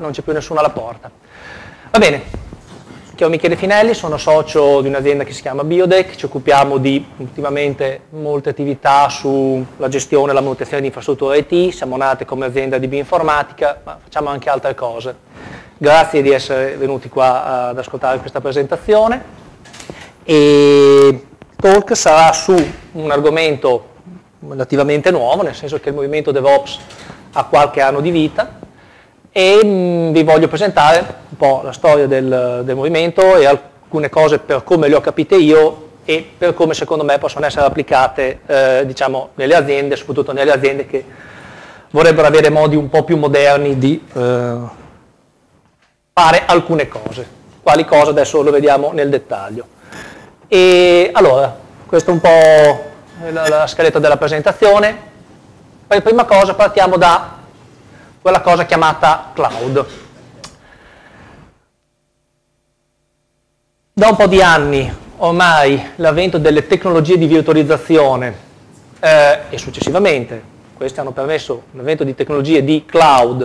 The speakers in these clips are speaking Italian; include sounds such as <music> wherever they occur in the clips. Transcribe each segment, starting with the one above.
non c'è più nessuno alla porta. Va bene, chiamo Michele Finelli, sono socio di un'azienda che si chiama Biodec, ci occupiamo di ultimamente molte attività sulla gestione e la manutenzione di infrastrutture IT, siamo nati come azienda di bioinformatica, ma facciamo anche altre cose. Grazie di essere venuti qua ad ascoltare questa presentazione. E talk sarà su un argomento relativamente nuovo, nel senso che il movimento DevOps ha qualche anno di vita, e mm, vi voglio presentare un po' la storia del, del, movimento e alcune cose per come le ho capite io e per come secondo me possono essere applicate eh, diciamo, nelle aziende, soprattutto nelle aziende che vorrebbero avere modi un po' più moderni di eh, fare alcune cose. Quali cose adesso lo vediamo nel dettaglio. E allora, questa è un po' la, la scaletta della presentazione. Per prima cosa partiamo da quella cosa chiamata cloud. Da un po' di anni ormai l'avvento delle tecnologie di virtualizzazione eh, e successivamente queste hanno permesso l'avvento di tecnologie di cloud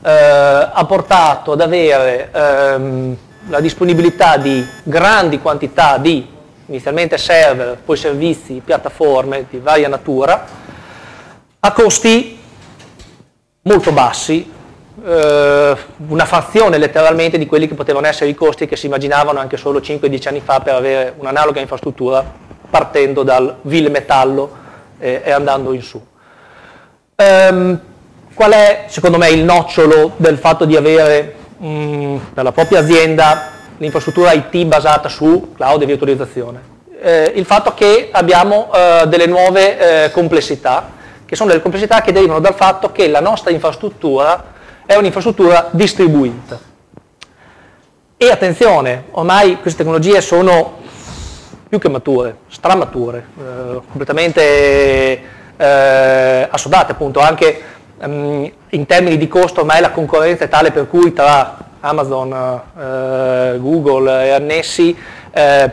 eh, ha portato ad avere ehm, la disponibilità di grandi quantità di inizialmente server, poi servizi, piattaforme di varia natura a costi molto bassi, eh, una frazione letteralmente di quelli che potevano essere i costi che si immaginavano anche solo 5-10 anni fa per avere un'analoga infrastruttura partendo dal vil metallo eh, e andando in su. Ehm, qual è secondo me il nocciolo del fatto di avere mh, mm, per la propria azienda l'infrastruttura IT basata su cloud e virtualizzazione? Eh, il fatto che abbiamo eh, delle nuove eh, complessità che sono delle complessità che derivano dal fatto che la nostra infrastruttura è un'infrastruttura distribuita. E attenzione, ormai queste tecnologie sono più che mature, stramature, eh, completamente eh, assodate appunto, anche ehm, in termini di costo ormai la concorrenza è tale per cui tra Amazon, eh, Google e annessi eh,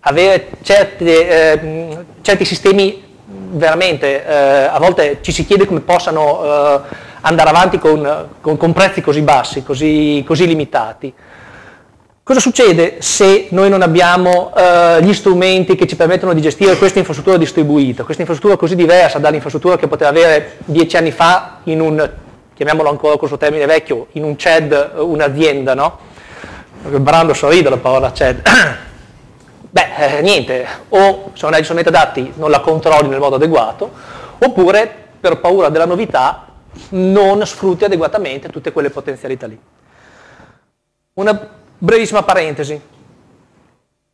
avere certi, eh, certi sistemi veramente eh, a volte ci si chiede come possano eh, andare avanti con, con, con, prezzi così bassi, così, così, limitati. Cosa succede se noi non abbiamo eh, gli strumenti che ci permettono di gestire questa infrastruttura distribuita, questa infrastruttura così diversa dall'infrastruttura che poteva avere dieci anni fa in un, chiamiamolo ancora con il termine vecchio, in un CED, un'azienda, no? Brando sorride la parola CED. Beh, eh, niente, o se non hai sono metadati non la controlli nel modo adeguato, oppure per paura della novità non sfrutti adeguatamente tutte quelle potenzialità lì. Una brevissima parentesi.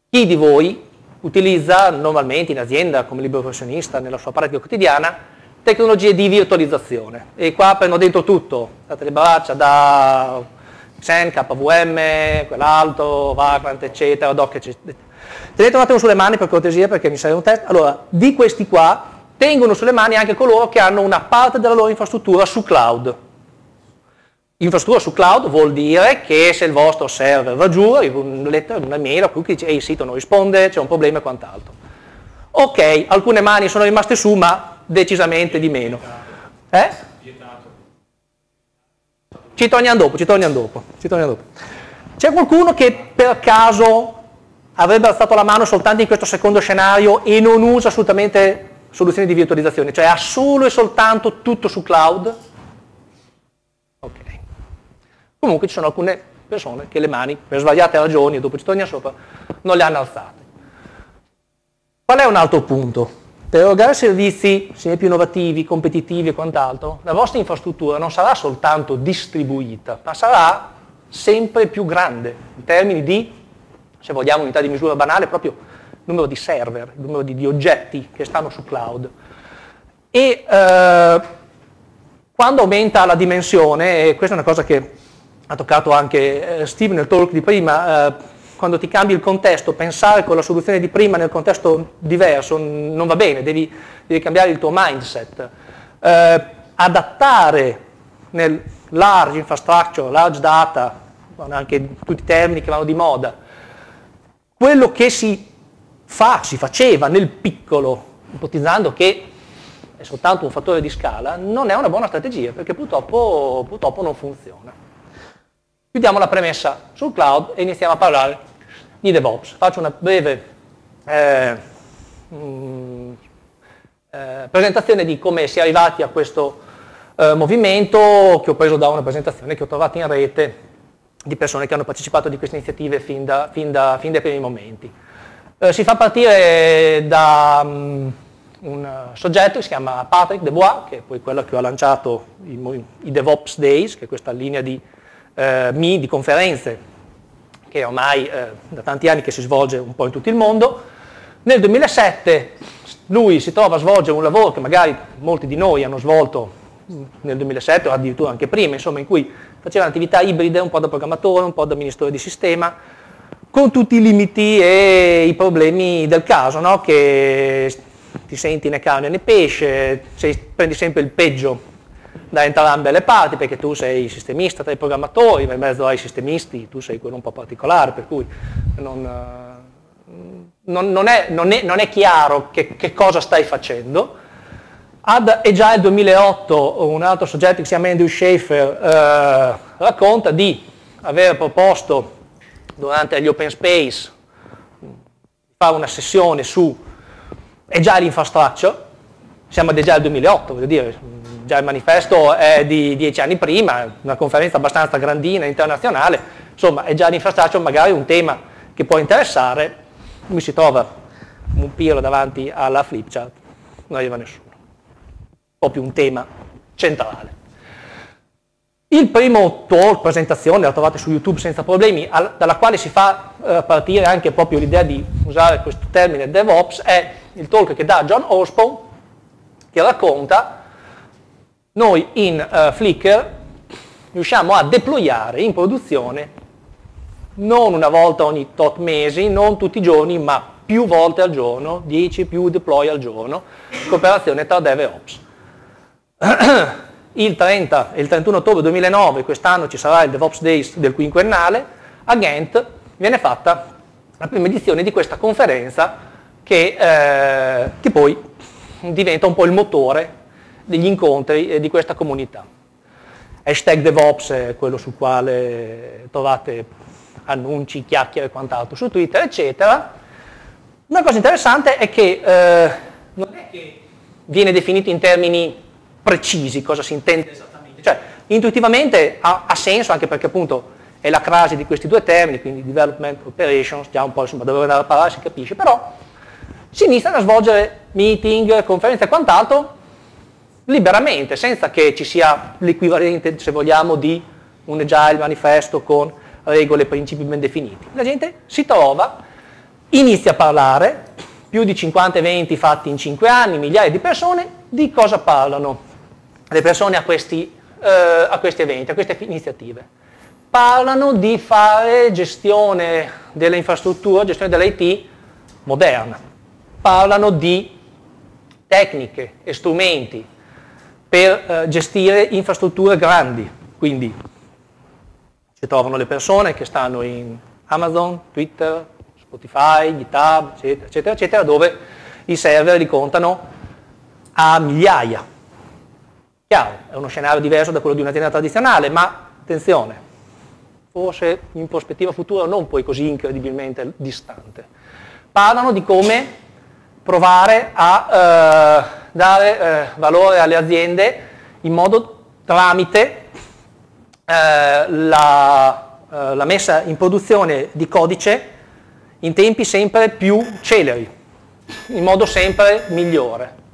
Chi di voi utilizza normalmente in azienda come libero professionista nella sua pratica quotidiana tecnologie di virtualizzazione e qua prendo dentro tutto, date le braccia da Xen, KVM, quell'altro, Vagrant, eccetera, Doc, eccetera Tenete un attimo sulle mani per cortesia perché mi serve un test. Allora, di questi qua tengono sulle mani anche coloro che hanno una parte della loro infrastruttura su cloud. Infrastruttura su cloud vuol dire che se il vostro server va giù, arriva una lettera, una mail a cui dice il sito non risponde, c'è un problema e quant'altro. Ok, alcune mani sono rimaste su, ma decisamente di meno. Eh? Ci torniamo dopo, ci torniamo dopo. C'è qualcuno che per caso avrebbe alzato la mano soltanto in questo secondo scenario e non usa assolutamente soluzioni di virtualizzazione, cioè ha solo e soltanto tutto su cloud? Ok. Comunque ci sono alcune persone che le mani, per svariate ragioni, e dopo ci torniamo sopra, non le hanno alzate. Qual è un altro punto? Per erogare servizi sempre più innovativi, competitivi e quant'altro, la vostra infrastruttura non sarà soltanto distribuita, ma sarà sempre più grande in termini di se vogliamo unità di misura banale, proprio il numero di server, il numero di, di oggetti che stanno su cloud. E eh, quando aumenta la dimensione, e questa è una cosa che ha toccato anche eh, Steve nel talk di prima, eh, quando ti cambi il contesto, pensare con la soluzione di prima nel contesto diverso non va bene, devi, devi cambiare il tuo mindset. Eh, adattare nel large infrastructure, large data, anche tutti i termini che vanno di moda, quello che si fa, si faceva nel piccolo, ipotizzando che è soltanto un fattore di scala, non è una buona strategia perché purtroppo, purtroppo non funziona. Chiudiamo la premessa sul cloud e iniziamo a parlare di DevOps. Faccio una breve eh, mh, mm, eh, presentazione di come si è arrivati a questo eh, movimento che ho preso da una presentazione che ho trovato in rete di persone che hanno partecipato di queste iniziative fin, da, fin, da, fin dai primi momenti. Eh, si fa partire da um, un soggetto che si chiama Patrick Debois, che è poi quello che ha lanciato i, i DevOps Days, che è questa linea di eh, MI, di conferenze, che ormai eh, da tanti anni che si svolge un po' in tutto il mondo. Nel 2007 lui si trova a svolgere un lavoro che magari molti di noi hanno svolto nel 2007 o addirittura anche prima, insomma, in cui facevano attività ibride, un po' da programmatore, un po' da amministratore di sistema, con tutti i limiti e i problemi del caso, no? che ti senti né carne né pesce, sei, prendi sempre il peggio da entrambe le parti perché tu sei sistemista tra i programmatori, ma in mezzo ai sistemisti tu sei quello un po' particolare, per cui non, non, non, è, è, non è, chiaro che, che, cosa stai facendo. Ad Agile 2008 un altro soggetto che si chiama Andrew Schaefer eh, racconta di aver proposto durante gli open space fare una sessione su Agile Infrastructure, siamo ad Agile 2008, voglio dire, già il manifesto è di dieci anni prima, una conferenza abbastanza grandina, internazionale, insomma Agile Infrastructure magari un tema che può interessare, lui si trova un pilo davanti alla flipchart, non arriva nessuno, proprio un tema centrale. Il primo talk, presentazione, la trovate su YouTube senza problemi, dalla quale si fa eh, partire anche proprio l'idea di usare questo termine DevOps, è il talk che dà John Osborne, che racconta noi in uh, Flickr riusciamo a deployare in produzione non una volta ogni tot mesi, non tutti i giorni, ma più volte al giorno, 10 più deploy al giorno, cooperazione tra Dev e Ops. Il 30 e il 31 ottobre 2009, quest'anno ci sarà il DevOps Days del quinquennale, a Ghent viene fatta la prima edizione di questa conferenza che, eh, che poi diventa un po' il motore degli incontri eh, di questa comunità. Hashtag DevOps è quello sul quale trovate annunci, chiacchiere e quant'altro su Twitter, eccetera. Una cosa interessante è che eh, non è che viene definito in termini precisi cosa si intende esattamente. Cioè, intuitivamente ha, ha senso anche perché appunto è la crasi di questi due termini, quindi development operations, già un po' insomma dove andare a parlare si capisce, però si iniziano a svolgere meeting, conferenze e quant'altro liberamente, senza che ci sia l'equivalente, se vogliamo, di un agile manifesto con regole e principi ben definiti. La gente si trova, inizia a parlare, più di 50 eventi fatti in 5 anni, migliaia di persone, di cosa parlano? Le persone a questi, eh, a questi eventi, a queste iniziative. Parlano di fare gestione delle infrastrutture, gestione dell'IT moderna. Parlano di tecniche e strumenti per eh, gestire infrastrutture grandi. Quindi ci trovano le persone che stanno in Amazon, Twitter, Spotify, GitHub, eccetera, eccetera, dove i server li contano a migliaia Chiaro, è uno scenario diverso da quello di un'azienda tradizionale, ma attenzione, forse in prospettiva futura non poi così incredibilmente distante. Parlano di come provare a eh, dare eh, valore alle aziende in modo tramite eh, la, eh, la messa in produzione di codice in tempi sempre più celeri, in modo sempre migliore.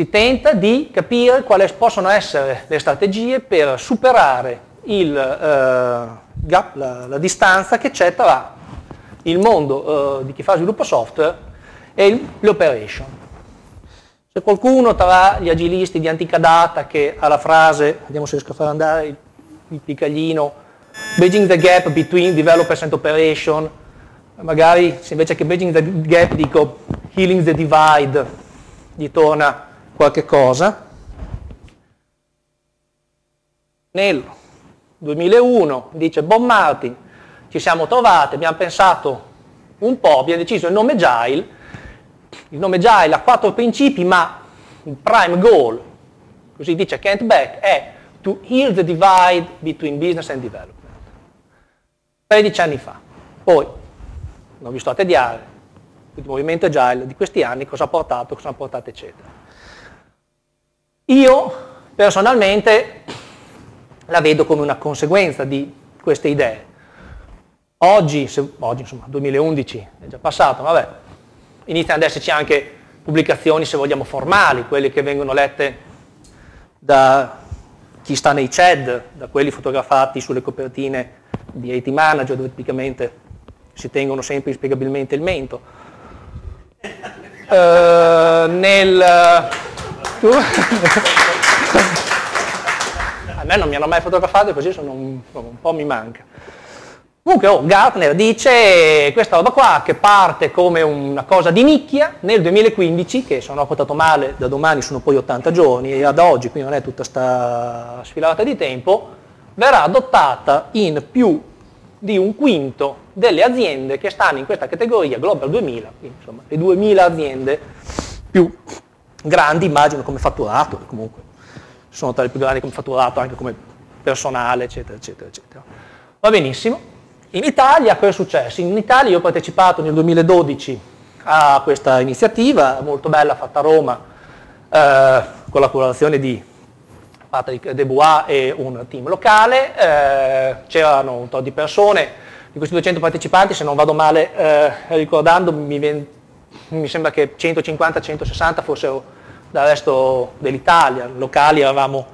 Si tenta di capire quali possono essere le strategie per superare il uh, gap, la, la, distanza che c'è tra il mondo uh, di chi fa sviluppo software e l'operation. Se qualcuno tra gli agilisti di antica data che ha la frase, vediamo se riesco a far andare il, il picaglino, bridging the gap between developers and operation, magari se invece che bridging the gap dico healing the divide, gli torna qualche cosa. Nel 2001, dice Bob Martin, ci siamo trovati, abbiamo pensato un po', abbiamo deciso il nome Agile, il nome Agile ha quattro principi, ma il prime goal, così dice Kent Beck, è to heal the divide between business and development. 13 anni fa. Poi, non vi sto a tediare, il movimento agile di questi anni, cosa ha portato, cosa ha portato, eccetera. Io personalmente la vedo come una conseguenza di queste idee. Oggi, se, oggi insomma, 2011 è già passato, vabbè, iniziano ad esserci anche pubblicazioni, se vogliamo, formali, quelle che vengono lette da chi sta nei CED, da quelli fotografati sulle copertine di IT Manager, dove tipicamente si tengono sempre inspiegabilmente il mento. Uh, nel... Tu? A me non mi hanno mai fotografato così sono un, un po' mi manca. Comunque oh, Gartner dice questa roba qua che parte come una cosa di nicchia nel 2015, che se non ho portato male da domani sono poi 80 giorni e ad oggi, quindi non è tutta sta sfilata di tempo, verrà adottata in più di un quinto delle aziende che stanno in questa categoria Global 2000, quindi insomma le 2000 aziende più grandi, immagino come fatturato, comunque sono tra le più grandi come fatturato anche come personale, eccetera, eccetera, eccetera. Va benissimo. In Italia cosa è successo? In Italia io ho partecipato nel 2012 a questa iniziativa molto bella fatta a Roma eh, con la collaborazione di Patrick Debois e un team locale, eh, c'erano un po' di persone, di questi 200 partecipanti se non vado male eh, ricordando mi, mi, sembra che 150-160 fossero dal resto dell'Italia, locali eravamo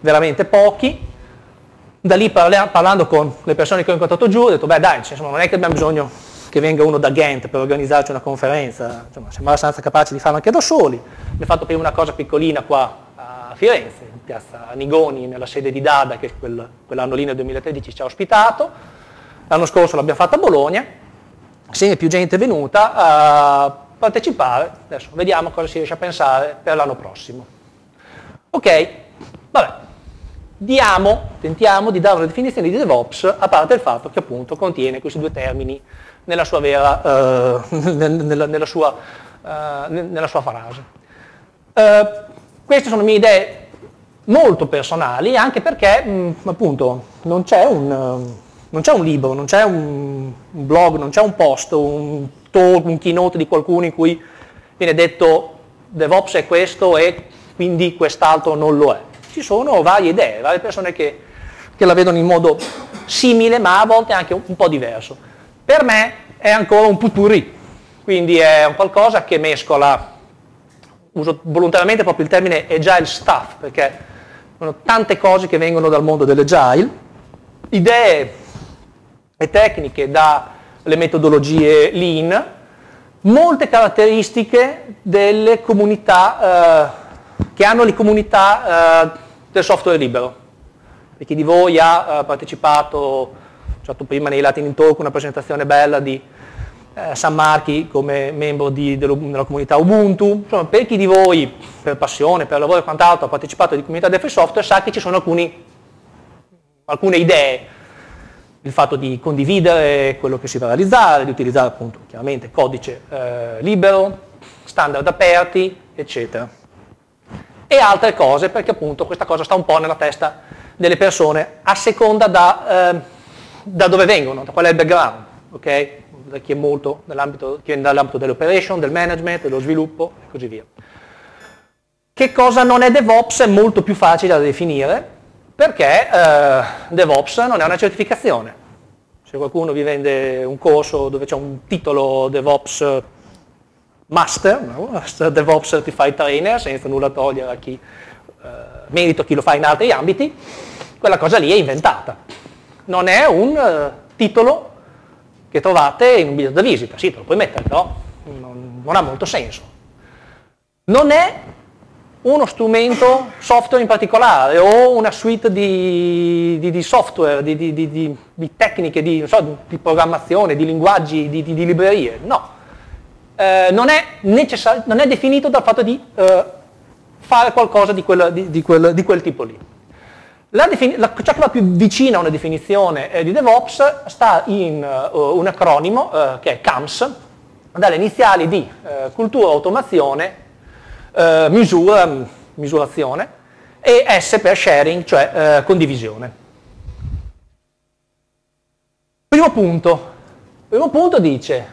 veramente pochi, da lì parla, parlando con le persone che ho incontrato giù, ho detto, beh dai, insomma, non è che abbiamo bisogno che venga uno da Ghent per organizzarci una conferenza, insomma, siamo abbastanza capaci di farlo anche da soli. Abbiamo fatto prima una cosa piccolina qua a Firenze, in piazza Nigoni, nella sede di Dada, che quel, quell'anno lì nel 2013 ci ha ospitato. L'anno scorso l'abbiamo fatta a Bologna, sempre più gente è venuta a partecipare, adesso vediamo cosa si riesce a pensare per l'anno prossimo. Ok, vabbè, diamo, tentiamo di dare una definizione di DevOps a parte il fatto che appunto contiene questi due termini nella sua, vera, <laughs> uh, nella, nella, sua, uh, nella sua, frase. Uh, queste sono mie idee molto personali anche perché mh, appunto non c'è un, non c'è un libro, non c'è un, blog, non c'è un post, un talk, un keynote di qualcuno in cui viene detto DevOps è questo e quindi quest'altro non lo è ci sono varie idee, varie persone che, che la vedono in modo simile ma a volte anche un, un po' diverso. Per me è ancora un putpurri, quindi è un qualcosa che mescola, uso volontariamente proprio il termine agile stuff, perché sono tante cose che vengono dal mondo dell'agile, idee e tecniche dalle metodologie lean, molte caratteristiche delle comunità eh, che hanno le comunità eh, del software libero. Per chi di voi ha uh, partecipato, ho fatto prima nei Latin Talk una presentazione bella di eh, San Marchi come membro di, della comunità Ubuntu, insomma per chi di voi per passione, per lavoro e quant'altro ha partecipato di comunità del software sa che ci sono alcuni, alcune idee, il fatto di condividere quello che si va a realizzare, di utilizzare appunto chiaramente codice eh, libero, standard aperti, eccetera e altre cose, perché appunto questa cosa sta un po' nella testa delle persone, a seconda da, eh, da dove vengono, da qual è il background, ok? Da chi è molto nell'ambito, chi è nell'ambito dell'operation, del management, dello sviluppo e così via. Che cosa non è DevOps è molto più facile da definire, perché eh, DevOps non è una certificazione. Se qualcuno vi vende un corso dove c'è un titolo DevOps master, no? DevOps Certified Trainer, senza nulla togliere a chi eh, merito chi lo fa in altri ambiti, quella cosa lì è inventata. Non è un uh, titolo che trovate in un biglietto da visita, sì, te lo puoi mettere, però non, non ha molto senso. Non è uno strumento software in particolare o una suite di, di, di software, di, di tecniche, so, di, programmazione, di linguaggi, di, librerie. No, eh, non, è non, è definito dal fatto di eh, fare qualcosa di quel, di, di, quel, quel, tipo lì. La la, ciò che va più vicino a una definizione eh, di DevOps sta in uh, un acronimo uh, che è CAMS, dalle iniziali di uh, cultura, automazione, misura, misurazione, e S per sharing, cioè condivisione. Primo punto. Primo punto dice,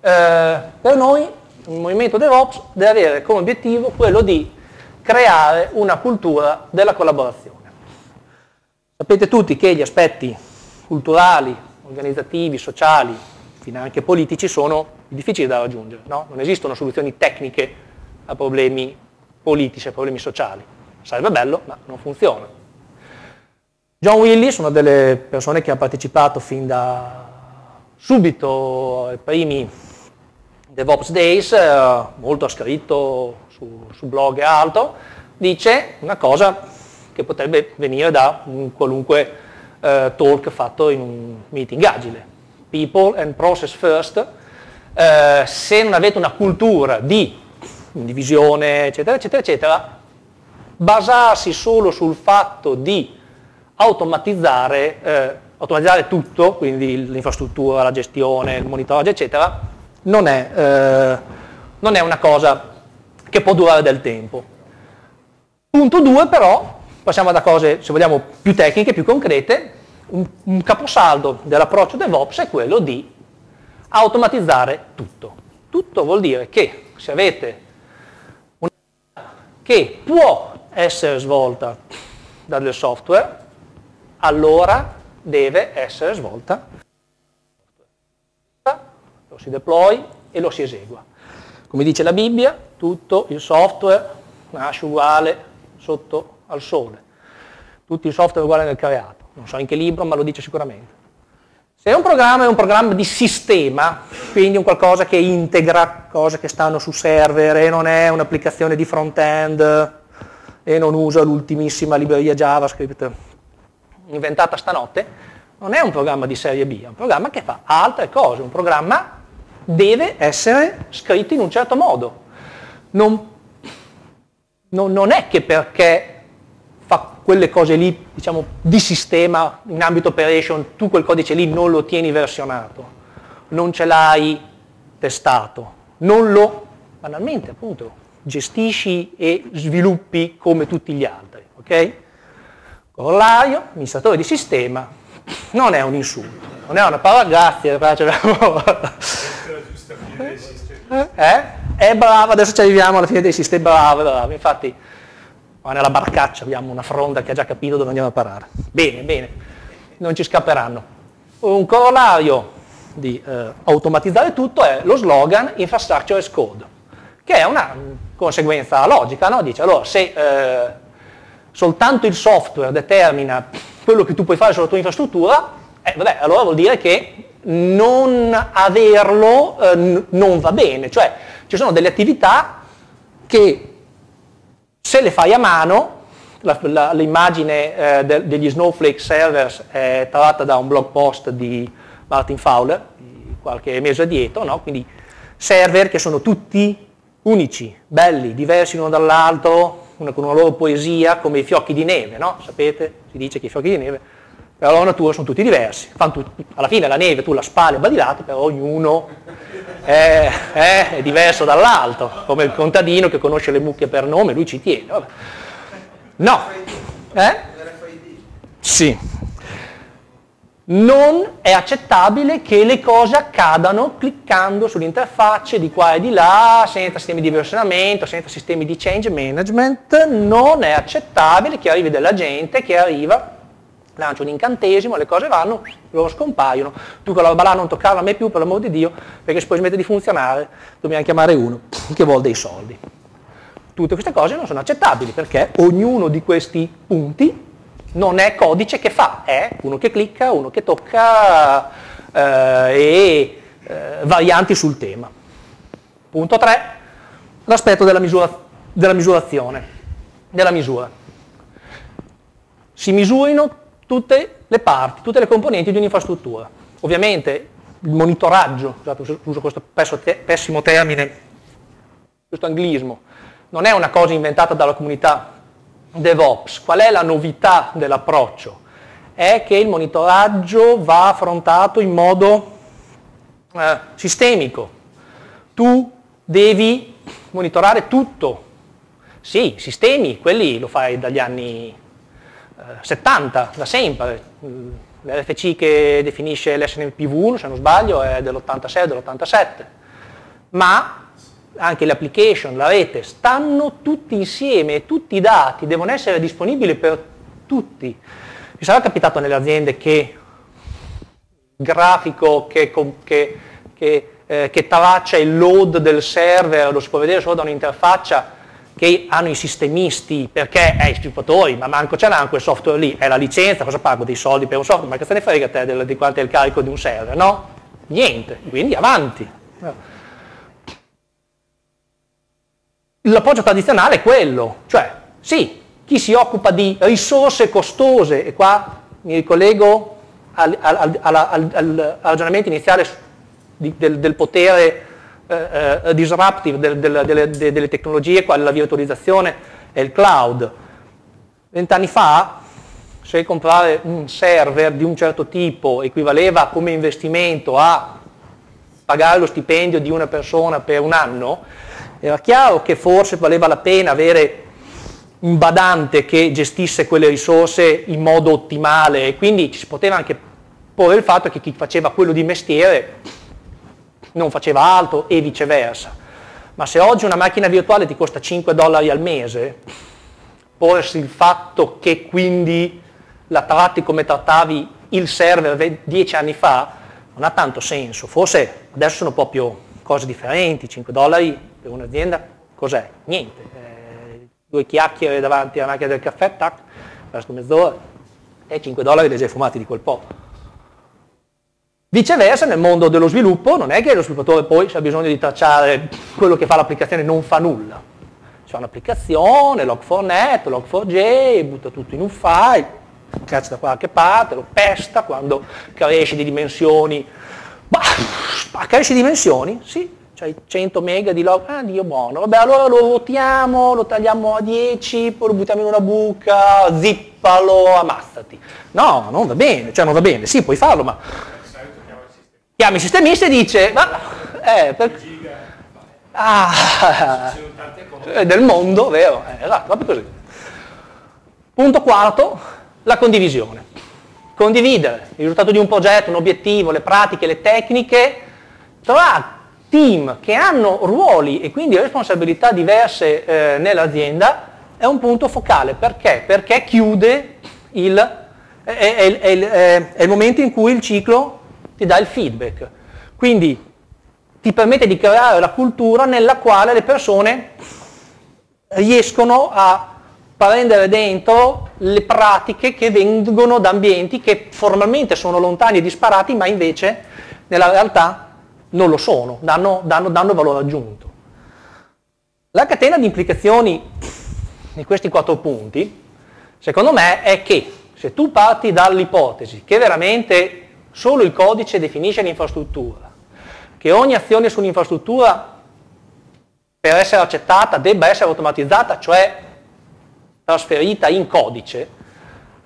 eh, per noi il movimento DevOps deve avere come obiettivo quello di creare una cultura della collaborazione. Sapete tutti che gli aspetti culturali, organizzativi, sociali, anche politici sono difficili da raggiungere, no? non esistono soluzioni tecniche a problemi politici, a problemi sociali. Sarebbe bello, ma non funziona. John Willis, una delle persone che ha partecipato fin da subito ai primi DevOps Days, eh, molto ha scritto su, su blog e altro, dice una cosa che potrebbe venire da un qualunque eh, talk fatto in un meeting agile. People and process first. Eh, se non avete una cultura di divisione, eccetera, eccetera, eccetera, basarsi solo sul fatto di automatizzare, eh, automatizzare tutto, quindi l'infrastruttura, la gestione, il monitoraggio, eccetera, non è, eh, non è una cosa che può durare del tempo. Punto 2 però, passiamo da cose, se vogliamo, più tecniche, più concrete, un, un caposaldo dell'approccio DevOps è quello di automatizzare tutto. Tutto vuol dire che se avete che può essere svolta da del software, allora deve essere svolta, lo si deploy e lo si esegua. Come dice la Bibbia, tutto il software nasce uguale sotto al sole, tutto il software è uguale nel creato, non so in che libro, ma lo dice sicuramente. Se è un programma è un programma di sistema, quindi un qualcosa che integra cose che stanno su server e non è un'applicazione di front-end e non usa l'ultimissima libreria JavaScript inventata stanotte, non è un programma di serie B, è un programma che fa altre cose, un programma deve essere scritto in un certo modo. Non, non, non è che perché quelle cose lì, diciamo, di sistema, in ambito operation, tu quel codice lì non lo tieni versionato, non ce l'hai testato, non lo, banalmente appunto, gestisci e sviluppi come tutti gli altri, ok? Corollario, amministratore di sistema, non è un insulto, non è una parola, grazie, eh? È brava, adesso ci arriviamo alla fine dei sistemi, brava, brava, infatti qua nella barcaccia abbiamo una fronda che ha già capito dove andiamo a parare. Bene, bene, non ci scapperanno. Un corollario di eh, automatizzare tutto è lo slogan Infrastructure as Code, che è una conseguenza logica, no? Dice allora se eh, soltanto il software determina quello che tu puoi fare sulla tua infrastruttura, eh, vabbè, allora vuol dire che non averlo eh, non va bene, cioè ci sono delle attività che se le fai a mano, l'immagine eh, de, degli Snowflake servers è tratta da un blog post di Martin Fowler, qualche mese addietro, no? quindi server che sono tutti unici, belli, diversi l'uno dall'altro, con una loro poesia come i fiocchi di neve, no? Sapete? Si dice che i fiocchi di neve per la natura sono tutti diversi. Tutti, alla fine la neve tu la spalli di però ognuno è, è, è, diverso dall'altro, come il contadino che conosce le mucche per nome, lui ci tiene. Vabbè. No. Eh? Sì, non è accettabile che le cose accadano cliccando sull'interfacce di qua e di là, senza sistemi di versionamento, senza sistemi di change management, non è accettabile che arrivi della gente che arriva, lancia un incantesimo, le cose vanno, loro scompaiono, tu quella roba là non toccarla a me più per l'amor di Dio, perché se poi smette di funzionare dobbiamo chiamare uno <laughs> che vuole dei soldi. Tutte queste cose non sono accettabili perché ognuno di questi punti non è codice che fa, è uno che clicca, uno che tocca eh, e eh, varianti sul tema. Punto 3, l'aspetto della, misura, della misurazione, della misura. Si misurino tutte le parti, tutte le componenti di un'infrastruttura. Ovviamente il monitoraggio, scusate, uso questo pessimo termine, questo anglismo, non è una cosa inventata dalla comunità DevOps, qual è la novità dell'approccio? È che il monitoraggio va affrontato in modo eh, sistemico. Tu devi monitorare tutto. Sì, sistemi, quelli lo fai dagli anni 70, da sempre. l'RFC che definisce l'SNPV, se non sbaglio, è dell'86 dell'87, ma anche le application, la rete, stanno tutti insieme tutti i dati devono essere disponibili per tutti. Mi sarà capitato nelle aziende che grafico che, che, che, eh, che traccia il load del server lo si può vedere solo da un'interfaccia che hanno i sistemisti perché è i sviluppatori, ma manco ce l'hanno quel software lì, è la licenza, cosa pago? Dei soldi per un software, ma che se ne frega te del, di quanto è il carico di un server, no? Niente, quindi avanti. L'approccio tradizionale è quello, cioè sì, chi si occupa di risorse costose, e qua mi ricollego al, al, al, al ragionamento iniziale del, del, potere eh, eh, disruptive del, del, delle, delle, tecnologie, quale la virtualizzazione e il cloud. Vent'anni fa, se comprare un server di un certo tipo equivaleva come investimento a pagare lo stipendio di una persona per un anno, era chiaro che forse valeva la pena avere un badante che gestisse quelle risorse in modo ottimale e quindi ci si poteva anche porre il fatto che chi faceva quello di mestiere non faceva altro e viceversa. Ma se oggi una macchina virtuale ti costa 5 dollari al mese, porsi il fatto che quindi la tratti come trattavi il server 10 anni fa, non ha tanto senso. Forse adesso sono proprio cose differenti, 5 dollari per un'azienda, cos'è? Niente. Eh, due chiacchiere davanti alla macchina del caffè, tac, resto mezz'ora, e 5 dollari li hai fumati di quel po'. Viceversa nel mondo dello sviluppo non è che lo sviluppatore poi se ha bisogno di tracciare quello che fa l'applicazione non fa nulla. C'è un'applicazione, log4net, log4j, butta tutto in un file, cazzo da qualche parte, lo pesta quando cresce di dimensioni. Bah, cresce di dimensioni? Sì, c'hai 100 mega di log, ah Dio buono, vabbè allora lo ruotiamo, lo tagliamo a 10, poi lo buttiamo in una buca, zippalo, ammazzati. No, non va bene, cioè non va bene, sì puoi farlo, ma... Chiami il sistemista e dice, ma... Eh, per... Ah, è del mondo, vero? Eh, esatto, proprio così. Punto quarto, la condivisione. Condividere il risultato di un progetto, un obiettivo, le pratiche, le tecniche tra team che hanno ruoli e quindi responsabilità diverse eh, nell'azienda è un punto focale. Perché? Perché chiude il, è, è, è, è, il momento in cui il ciclo ti dà il feedback. Quindi ti permette di creare la cultura nella quale le persone riescono a prendere dentro le pratiche che vengono da ambienti che formalmente sono lontani e disparati, ma invece nella realtà non lo sono, danno, danno, danno valore aggiunto. La catena di implicazioni di questi quattro punti, secondo me, è che se tu parti dall'ipotesi che veramente solo il codice definisce l'infrastruttura, che ogni azione su un'infrastruttura per essere accettata debba essere automatizzata, cioè trasferita in codice,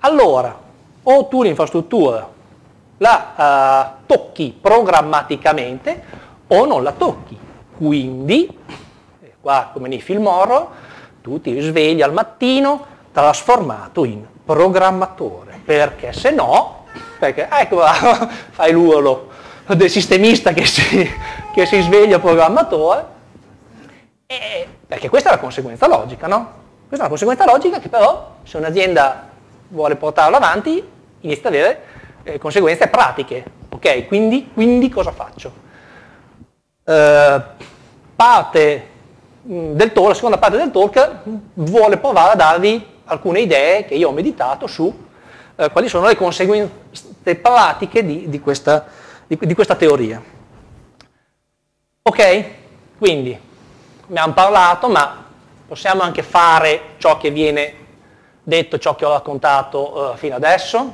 allora o tu l'infrastruttura la uh, tocchi programmaticamente o non la tocchi. Quindi, qua come nei film horror, tu ti svegli al mattino trasformato in programmatore, perché se no, perché ecco <laughs> fai l'urlo del sistemista che si, che si sveglia programmatore, e, perché questa è la conseguenza logica, no? Questa è una conseguenza logica che però se un'azienda vuole portarla avanti inizia ad avere eh, conseguenze pratiche. Ok, quindi, quindi cosa faccio? Eh, parte del talk, la seconda parte del talk vuole provare a darvi alcune idee che io ho meditato su eh, quali sono le conseguenze pratiche di, di, questa, di, di questa teoria. Ok? Quindi abbiamo parlato, ma possiamo anche fare ciò che viene detto, ciò che ho raccontato uh, fino adesso?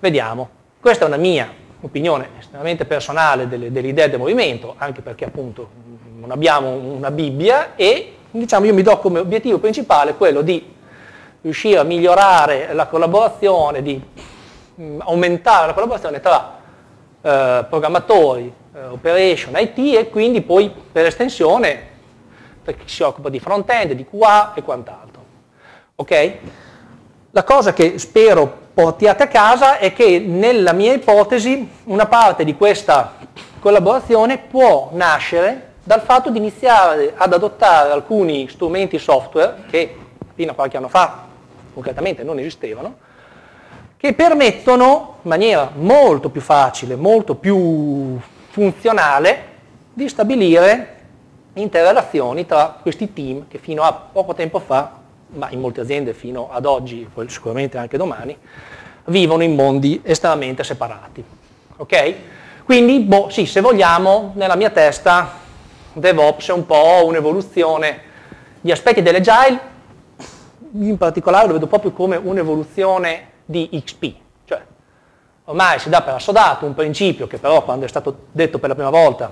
Vediamo. Questa è una mia opinione estremamente personale delle, delle idee del movimento, anche perché appunto non abbiamo una Bibbia e diciamo io mi do come obiettivo principale quello di riuscire a migliorare la collaborazione, di aumentare la collaborazione tra eh, programmatori, eh, operation, IT e quindi poi per estensione per chi si occupa di front-end, di QA e quant'altro. Ok? La cosa che spero portiate a casa è che nella mia ipotesi una parte di questa collaborazione può nascere dal fatto di iniziare ad adottare alcuni strumenti software che fino a qualche anno fa concretamente non esistevano, che permettono in maniera molto più facile, molto più funzionale, di stabilire interrelazioni tra questi team che fino a poco tempo fa, ma in molte aziende fino ad oggi, poi sicuramente anche domani, vivono in mondi estremamente separati. Ok? Quindi, boh, sì, se vogliamo, nella mia testa DevOps è un po' un'evoluzione di aspetti dell'agile, in particolare lo vedo proprio come un'evoluzione di XP, cioè ormai si dà per assodato un principio che però quando è stato detto per la prima volta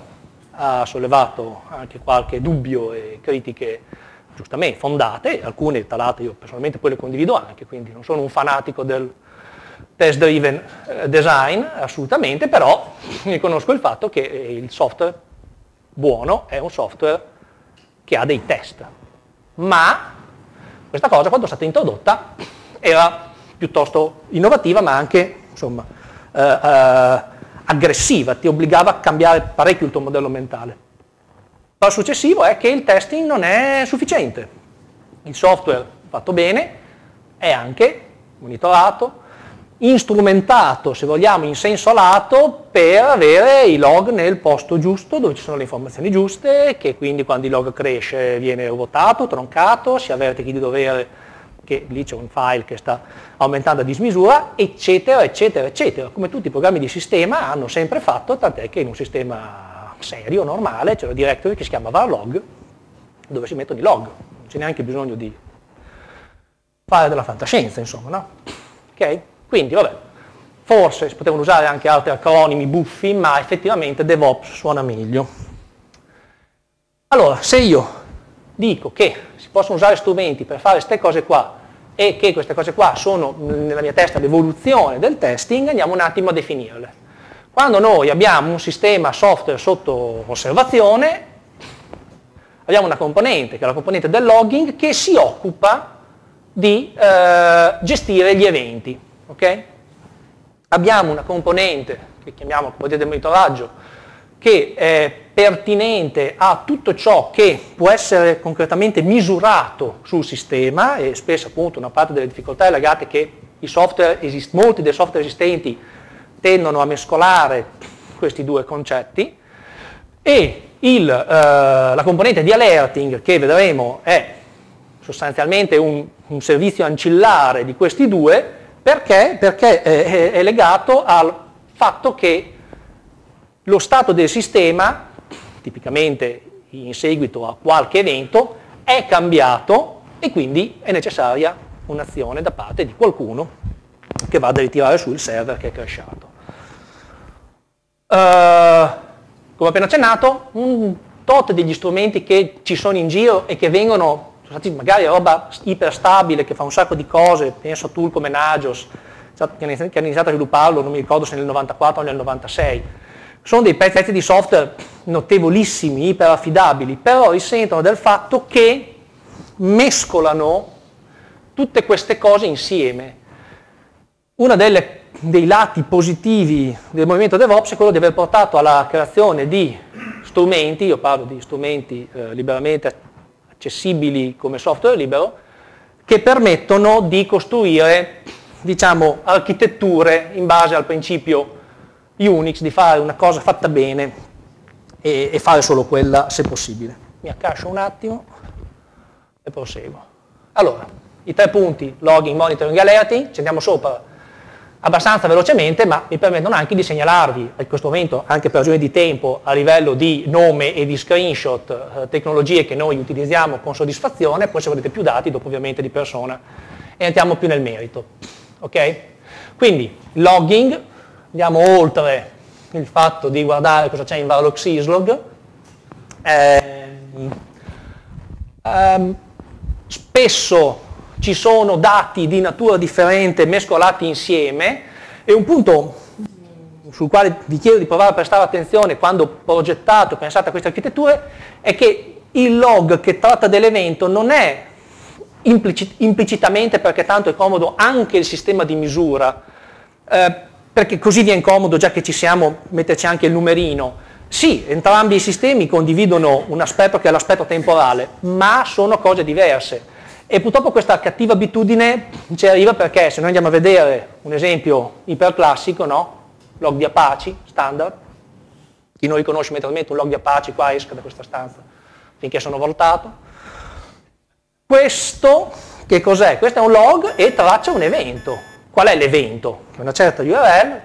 ha sollevato anche qualche dubbio e critiche giustamente fondate, alcune tra l'altro io personalmente poi le condivido anche, quindi non sono un fanatico del test driven eh, design assolutamente, però riconosco il fatto che il software buono è un software che ha dei test, ma questa cosa quando è stata introdotta era piuttosto innovativa ma anche insomma, eh, eh, aggressiva, ti obbligava a cambiare parecchio il tuo modello mentale. Il successivo è che il testing non è sufficiente. Il software fatto bene è anche monitorato, instrumentato, se vogliamo, in senso lato per avere i log nel posto giusto, dove ci sono le informazioni giuste, che quindi quando il log cresce viene votato, troncato, si avverte chi di dovere che lì c'è un file che sta aumentando a dismisura, eccetera, eccetera, eccetera, come tutti i programmi di sistema hanno sempre fatto, tant'è che in un sistema serio, normale, c'è una directory che si chiama varlog, dove si mettono i log, non c'è neanche bisogno di fare della fantascienza, insomma, no? Ok? Quindi, vabbè, forse si potevano usare anche altri acronimi buffi, ma effettivamente DevOps suona meglio. Allora, se io dico che possono usare strumenti per fare queste cose qua e che queste cose qua sono nella mia testa l'evoluzione del testing, andiamo un attimo a definirle. Quando noi abbiamo un sistema software sotto osservazione, abbiamo una componente, che è la componente del logging, che si occupa di eh, gestire gli eventi. Okay? Abbiamo una componente, che chiamiamo componente del monitoraggio, che è pertinente a tutto ciò che può essere concretamente misurato sul sistema e spesso appunto una parte delle difficoltà è legata che esist- molti dei software esistenti tendono a mescolare questi due concetti e il, eh, la componente di alerting che vedremo è sostanzialmente un, un servizio ancillare di questi due perché? Perché è, è legato al fatto che lo stato del sistema, tipicamente in seguito a qualche evento, è cambiato e quindi è necessaria un'azione da parte di qualcuno che vada a ritirare su il server che è crashato. Uh, come appena accennato, un tot degli strumenti che ci sono in giro e che vengono, sono stati magari roba iperstabile, che fa un sacco di cose, penso a tool come Nagios, che hanno iniziato a svilupparlo, non mi ricordo se nel 94 o nel 96, sono dei pezzetti di software notevolissimi, iperaffidabili, però risentono del fatto che mescolano tutte queste cose insieme. Uno dei lati positivi del movimento DevOps è quello di aver portato alla creazione di strumenti, io parlo di strumenti eh, liberamente accessibili come software libero, che permettono di costruire diciamo, architetture in base al principio Unix di fare una cosa fatta bene e, e fare solo quella se possibile. Mi accascio un attimo e proseguo. Allora, i tre punti, logging, monitoring alerting, ci andiamo sopra abbastanza velocemente, ma mi permettono anche di segnalarvi in questo momento, anche per ragioni di tempo, a livello di nome e di screenshot, eh, tecnologie che noi utilizziamo con soddisfazione, poi se volete più dati, dopo ovviamente di persona, e entriamo più nel merito. Ok? Quindi, logging, andiamo oltre il fatto di guardare cosa c'è in Varlock Syslog. Eh, ehm, spesso ci sono dati di natura differente mescolati insieme e un punto sul quale vi chiedo di provare a prestare attenzione quando progettate o pensate a queste architetture è che il log che tratta dell'evento non è implicit- implicitamente perché tanto è comodo anche il sistema di misura, eh, perché così viene comodo già che ci siamo, metterci anche il numerino. Sì, entrambi i sistemi condividono un aspetto che è l'aspetto temporale, ma sono cose diverse. E purtroppo questa cattiva abitudine ci arriva perché se noi andiamo a vedere un esempio iperclassico, no? log di Apache, standard, chi non riconosce immediatamente un log di Apache qua esca da questa stanza finché sono voltato. Questo che cos'è? Questo è un log e traccia un evento. Qual è l'evento? Che una certa URL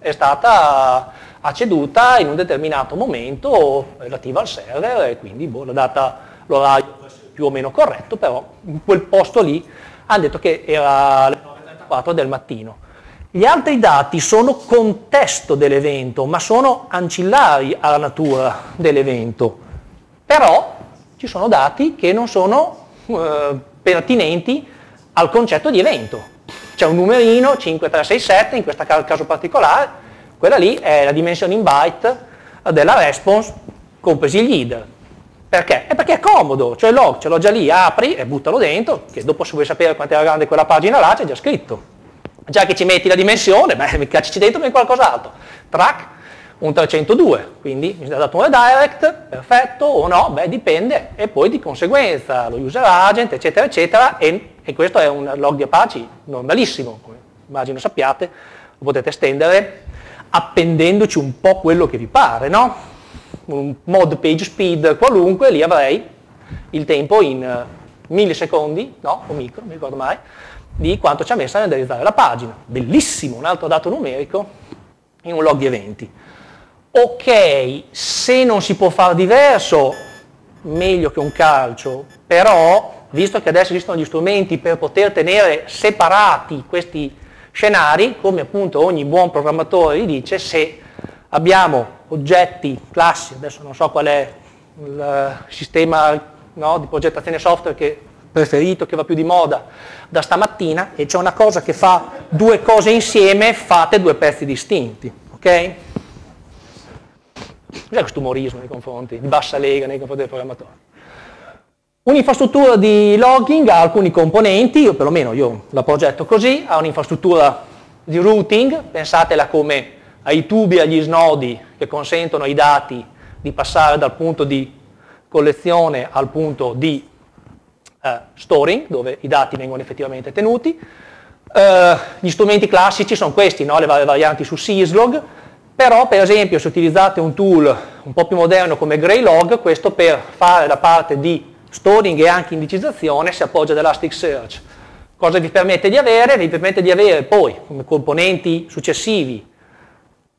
è stata acceduta in un determinato momento relativo al server e quindi boh, la data, l'orario più o meno corretto, però in quel posto lì hanno detto che era le 9.34 del mattino. Gli altri dati sono contesto dell'evento, ma sono ancillari alla natura dell'evento. Però ci sono dati che non sono eh, pertinenti al concetto di evento. C'è un numerino 5367 in questo caso particolare, quella lì è la dimensione in byte della response compresi gli header. Perché? È perché è comodo, cioè log ce l'ho già lì, apri e buttalo dentro, che dopo se vuoi sapere quanto era grande quella pagina là c'è già scritto. Già che ci metti la dimensione, beh, mi cacci dentro per qualcos'altro. Track, un 302, quindi mi è dato un redirect, perfetto o no, beh dipende, e poi di conseguenza lo user agent, eccetera, eccetera, e, e questo è un log di Apache normalissimo, come immagino sappiate, lo potete estendere appendendoci un po' quello che vi pare, no? un mod page speed qualunque, lì avrei il tempo in eh, millisecondi, no, o micro, non mi ricordo mai, di quanto ci ha messo a renderizzare la pagina. Bellissimo, un altro dato numerico in un log di eventi. Ok, se non si può fare diverso, meglio che un calcio, però, visto che adesso esistono gli strumenti per poter tenere separati questi scenari, come appunto ogni buon programmatore gli dice, se abbiamo oggetti, classi, adesso non so qual è il sistema no, di progettazione software che preferito, che va più di moda da stamattina, e c'è una cosa che fa due cose insieme, fate due pezzi distinti, ok? Cos'è questo umorismo nei confronti, di bassa lega nei confronti del programmatore? Un'infrastruttura di logging ha alcuni componenti, o perlomeno io la progetto così, ha un'infrastruttura di routing, pensatela come ai tubi e agli snodi che consentono ai dati di passare dal punto di collezione al punto di eh, storing, dove i dati vengono effettivamente tenuti. Eh, gli strumenti classici sono questi, no? le varie varianti su syslog, però per esempio se utilizzate un tool un po' più moderno come Greylog, questo per fare la parte di storing e anche indicizzazione si appoggia ad Elasticsearch. Cosa vi permette di avere? Vi permette di avere poi come componenti successivi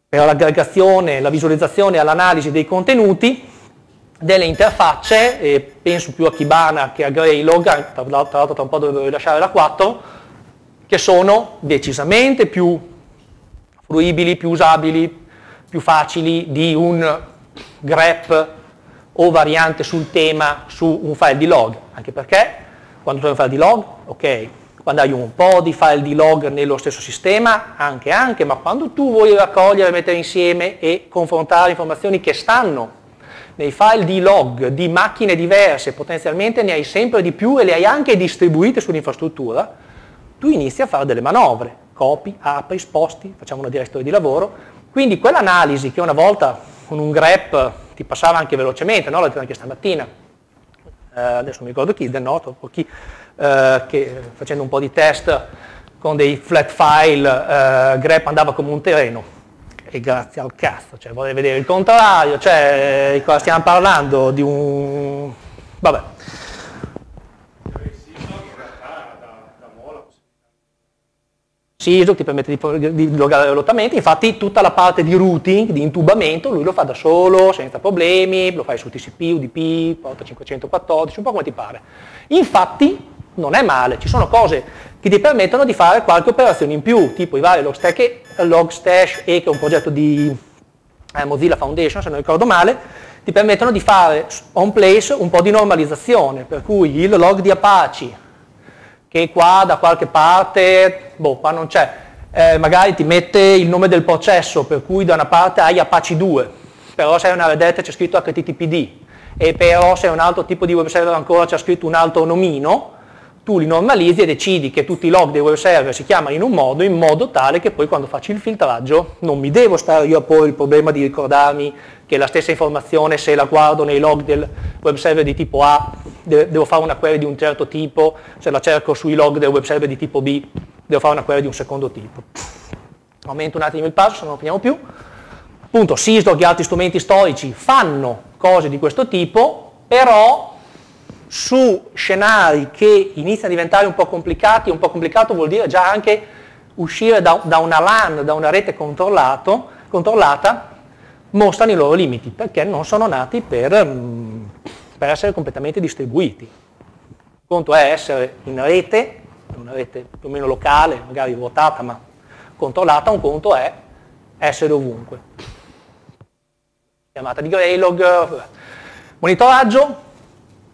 per l'aggregazione, la visualizzazione e l'analisi dei contenuti delle interfacce, e penso più a Kibana che a Greylog, tra l'altro tra un po' dovevo rilasciare la 4, che sono decisamente più fruibili, più usabili, più facili di un grep o variante sul tema su un file di log, anche perché quando tu hai un file di log, ok, quando hai un po' di file di log nello stesso sistema, anche anche, ma quando tu vuoi raccogliere, mettere insieme e confrontare informazioni che stanno nei file di log di macchine diverse, potenzialmente ne hai sempre di più e le hai anche distribuite sull'infrastruttura, tu inizi a fare delle manovre, copi, apri, sposti, facciamo una direzione di lavoro, quindi quell'analisi che una volta con un grep ti passava anche velocemente, no? l'ho detto anche stamattina, eh, adesso mi ricordo chi, del noto, chi, eh, che facendo un po' di test con dei flat file, eh, grep andava come un terreno. E grazie al cazzo, cioè vorrei vedere il contrario, cioè di cosa stiamo parlando? Di un... vabbè. SISO ti permette di, di logare velocemente, infatti tutta la parte di routing, di intubamento, lui lo fa da solo, senza problemi, lo fai su TCP, UDP, porta 514, un po' come ti pare. Infatti non è male, ci sono cose che ti permettono di fare qualche operazione in più, tipo i vari Logstash E, Logstash e che è un progetto di eh, Mozilla Foundation, se non ricordo male, ti permettono di fare on place un po' di normalizzazione, per cui il log di Apache, che qua da qualche parte, boh, qua non c'è, eh, magari ti mette il nome del processo, per cui da una parte hai Apache 2, però se hai una Red c'è scritto HTTPD, e però se è un altro tipo di web server ancora c'è scritto un altro nomino, tu li normalizzi e decidi che tutti i log dei web server si chiamano in un modo, in modo tale che poi quando faccio il filtraggio non mi devo stare io a porre il problema di ricordarmi che la stessa informazione se la guardo nei log del web server di tipo A devo fare una query di un certo tipo, se la cerco sui log del web server di tipo B devo fare una query di un secondo tipo. Aumento un attimo il passo, se non finiamo più. Appunto, Syslog e altri strumenti storici fanno cose di questo tipo, però su scenari che iniziano a diventare un po' complicati, un po' complicato vuol dire già anche uscire da, da una LAN, da una rete controllata, mostrano i loro limiti, perché non sono nati per, mm, per essere completamente distribuiti. Il conto è essere in rete, una rete più o meno locale, magari vuotata ma controllata, un conto è essere ovunque. Chiamata di Greylog, monitoraggio,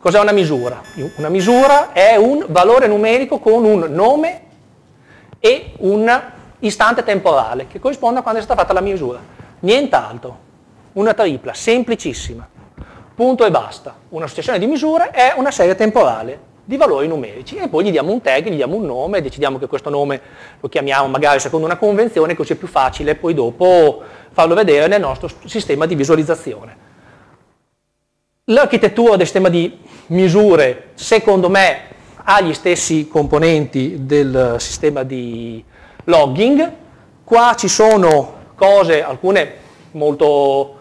Cos'è una misura? Una misura è un valore numerico con un nome e un istante temporale che corrisponde a quando è stata fatta la misura. Nient'altro. Una tripla, semplicissima. Punto e basta. Una successione di misure è una serie temporale di valori numerici e poi gli diamo un tag, gli diamo un nome, decidiamo che questo nome lo chiamiamo magari secondo una convenzione così è più facile poi dopo farlo vedere nel nostro sistema di visualizzazione. L'architettura del sistema di misure, secondo me, ha gli stessi componenti del sistema di logging. Qua ci sono cose, alcune molto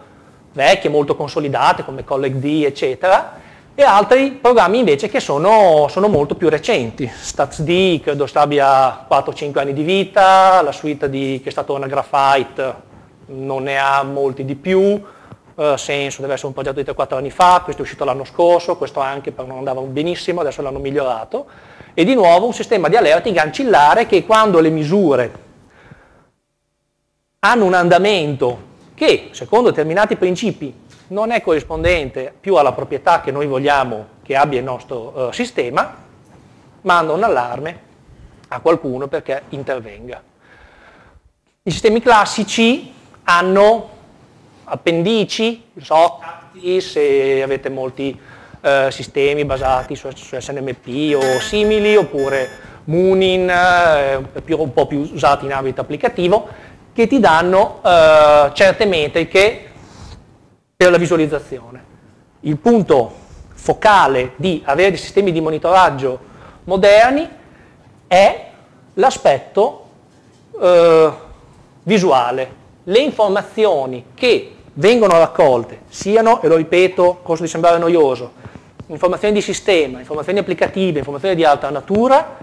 vecchie, molto consolidate, come collecd, eccetera, e altri programmi invece che sono, sono molto più recenti. StatsD credo abbia 4-5 anni di vita, la suite di, che è stata una Graphite non ne ha molti di più, eh, senso, deve essere un progetto di 3-4 anni fa, questo è uscito l'anno scorso, questo anche però non andava benissimo, adesso l'hanno migliorato, e di nuovo un sistema di alerting ancillare che quando le misure hanno un andamento che secondo determinati principi non è corrispondente più alla proprietà che noi vogliamo che abbia il nostro uh, sistema, manda un allarme a qualcuno perché intervenga. I sistemi classici hanno appendici, so, se avete molti eh, sistemi basati su, su, SNMP o simili, oppure Moonin, eh, più, un po' più usati in ambito applicativo, che ti danno eh, certe metriche per la visualizzazione. Il punto focale di avere dei sistemi di monitoraggio moderni è l'aspetto eh, visuale, le informazioni che vengono raccolte, siano, e lo ripeto, costo di sembrare noioso, informazioni di sistema, informazioni applicative, informazioni di altra natura,